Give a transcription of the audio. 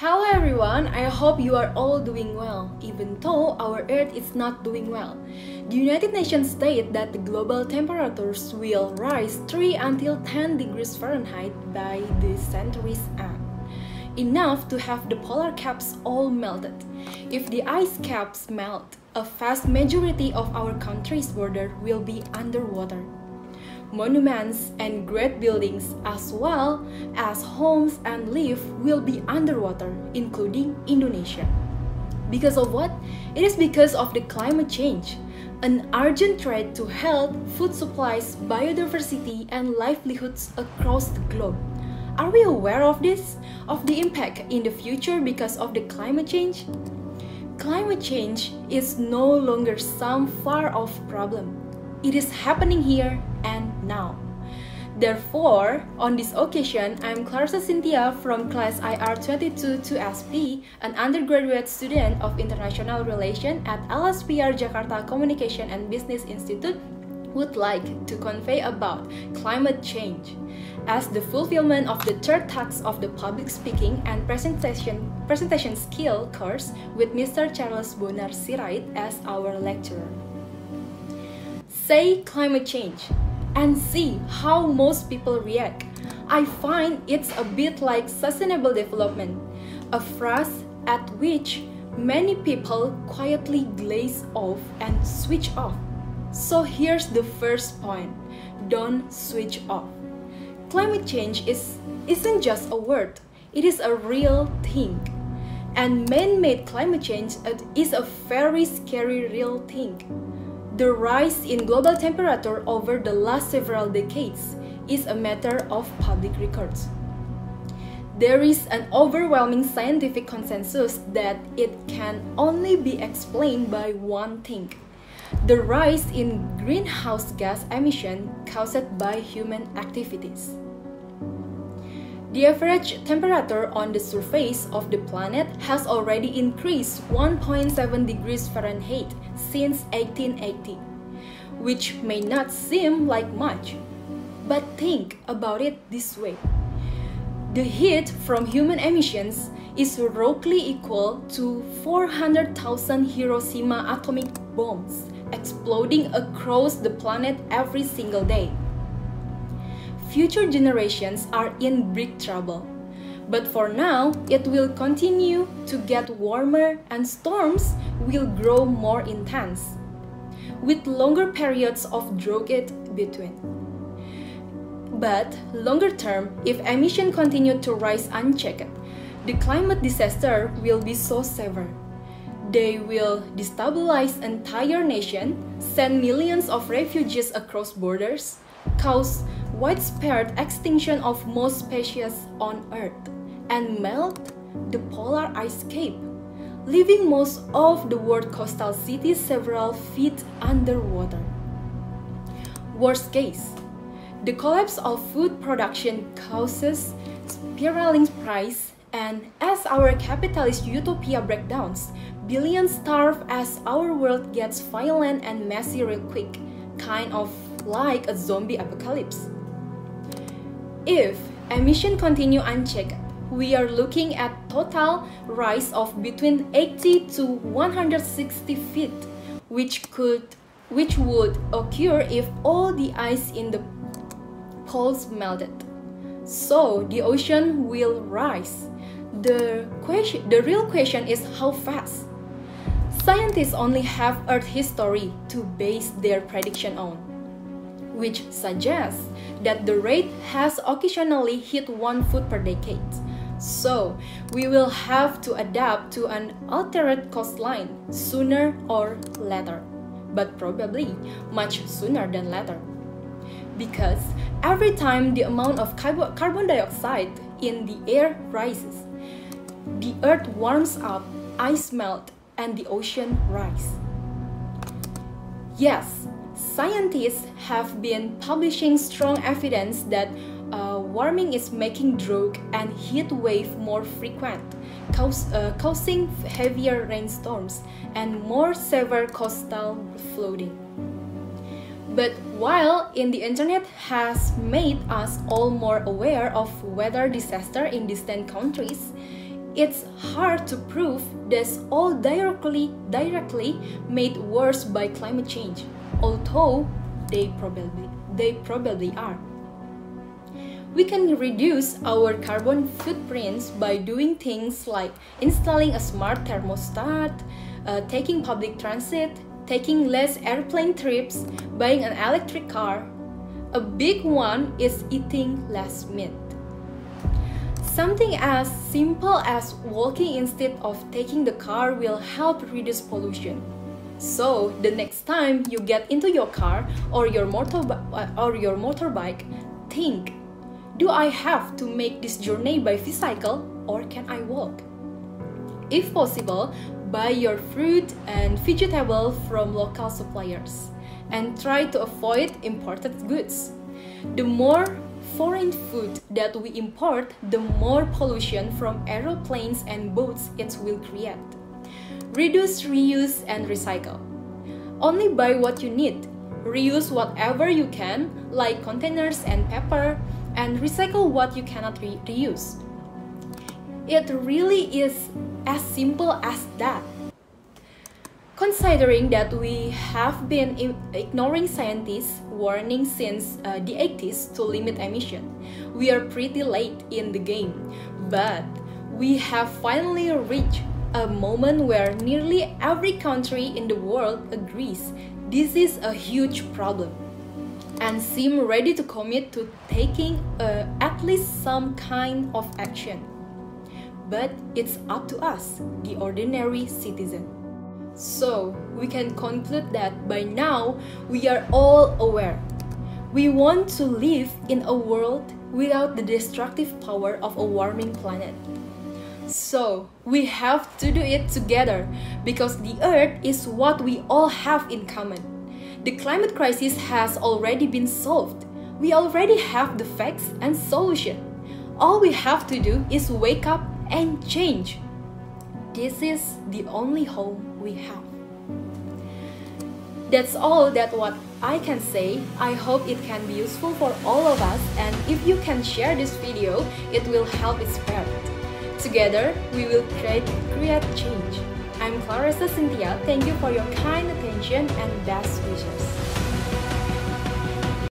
Hello everyone, I hope you are all doing well, even though our Earth is not doing well. The United Nations state that the global temperatures will rise 3 until 10 degrees Fahrenheit by the century's end. Enough to have the polar caps all melted. If the ice caps melt, a vast majority of our country's border will be underwater monuments, and great buildings, as well as homes and life, will be underwater, including Indonesia. Because of what? It is because of the climate change, an urgent threat to health, food supplies, biodiversity, and livelihoods across the globe. Are we aware of this? Of the impact in the future because of the climate change? Climate change is no longer some far off problem. It is happening here and now. Therefore, on this occasion, I'm Claresta Cynthia from class IR22 2SP, an undergraduate student of International Relations at LSPR Jakarta Communication and Business Institute, would like to convey about climate change as the fulfillment of the third task of the public speaking and presentation presentation skill course with Mr. Charles Bonar Sirait as our lecturer. Say climate change and see how most people react. I find it's a bit like sustainable development, a phrase at which many people quietly glaze off and switch off. So here's the first point don't switch off. Climate change is, isn't just a word, it is a real thing. And man made climate change is a very scary real thing. The rise in global temperature over the last several decades is a matter of public records. There is an overwhelming scientific consensus that it can only be explained by one thing the rise in greenhouse gas emission caused by human activities. The average temperature on the surface of the planet has already increased 1.7 degrees Fahrenheit since 1880, which may not seem like much, but think about it this way. The heat from human emissions is roughly equal to 400,000 Hiroshima atomic bombs exploding across the planet every single day future generations are in big trouble. But for now, it will continue to get warmer and storms will grow more intense, with longer periods of drought between. But longer term, if emissions continue to rise unchecked, the climate disaster will be so severe. They will destabilize entire nation, send millions of refugees across borders, cause widespread extinction of most species on Earth and melt the polar ice cap, leaving most of the world coastal cities several feet underwater. Worst case, the collapse of food production causes spiraling price and as our capitalist utopia breakdowns, billions starve as our world gets violent and messy real quick, kind of like a zombie apocalypse. If emission continue unchecked, we are looking at total rise of between 80 to 160 feet, which could which would occur if all the ice in the poles melted. So the ocean will rise. The question the real question is how fast. Scientists only have Earth history to base their prediction on which suggests that the rate has occasionally hit one foot per decade. So, we will have to adapt to an altered coastline sooner or later, but probably much sooner than later. Because every time the amount of carbon dioxide in the air rises, the earth warms up, ice melt, and the ocean rise. Yes, Scientists have been publishing strong evidence that uh, warming is making drought and heat wave more frequent, cause, uh, causing heavier rainstorms and more severe coastal flooding. But while in the internet has made us all more aware of weather disaster in distant countries, it's hard to prove that's all directly directly made worse by climate change, although they probably they probably are. We can reduce our carbon footprints by doing things like installing a smart thermostat, uh, taking public transit, taking less airplane trips, buying an electric car. A big one is eating less meat. Something as simple as walking instead of taking the car will help reduce pollution. So, the next time you get into your car or your motor uh, or your motorbike, think do I have to make this journey by bicycle or can I walk? If possible, buy your fruit and vegetable from local suppliers and try to avoid imported goods. The more foreign food that we import, the more pollution from aeroplanes and boats it will create. Reduce, reuse, and recycle. Only buy what you need. Reuse whatever you can, like containers and paper, and recycle what you cannot re reuse. It really is as simple as that. Considering that we have been ignoring scientists' warning since uh, the 80s to limit emission, we are pretty late in the game. But we have finally reached a moment where nearly every country in the world agrees this is a huge problem and seem ready to commit to taking uh, at least some kind of action. But it's up to us, the ordinary citizen. So, we can conclude that by now we are all aware. We want to live in a world without the destructive power of a warming planet. So, we have to do it together because the Earth is what we all have in common. The climate crisis has already been solved. We already have the facts and solution. All we have to do is wake up and change. This is the only home we have. That's all that what I can say. I hope it can be useful for all of us and if you can share this video, it will help it spread. Together, we will create, create change. I'm Claresta Cynthia. Thank you for your kind attention and best wishes.